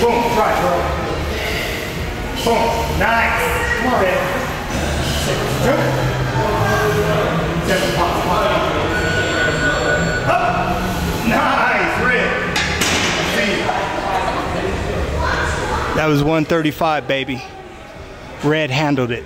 Boom. Try, bro. Boom. Nice. Come on, man. That was 135, baby. Red handled it.